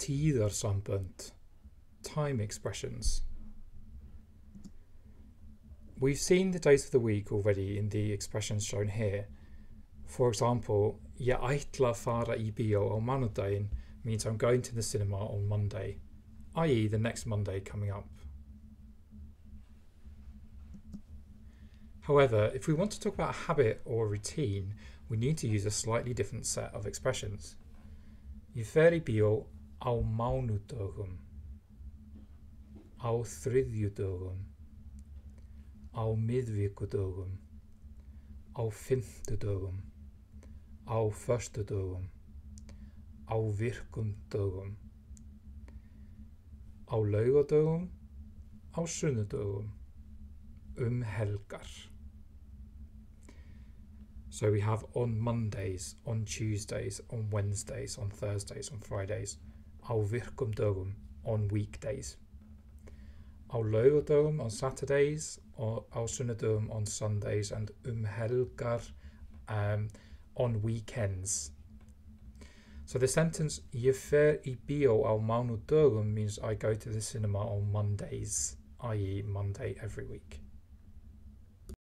tíðarsambönd, time expressions. We've seen the days of the week already in the expressions shown here. For example, ég ætla að fara í bíó means I'm going to the cinema on Monday, i.e. the next Monday coming up. However, if we want to talk about a habit or a routine, we need to use a slightly different set of expressions. Ég í bíó á mánudögum, á þriðjudögum, á miðvikudögum, á fimmtudögum, á föstudögum, á virkum dögum, á laugadögum, á sunnudögum, um helgar. So we have on Mondays, on Tuesdays, on Wednesdays, on Thursdays, on Fridays, á virkum dögum, on weekdays. Á laugadögum, on Saturdays, or á sunnudögum, on Sundays, and um helgar, um, on weekends. So the sentence Ég fer í bíó á mánudögum means I go to the cinema on Mondays, i.e. Monday every week.